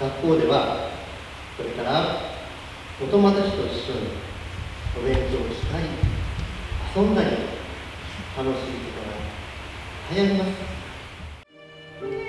学校ではそれからお友達と一緒にお勉強したり遊んだり楽しいことが流行ります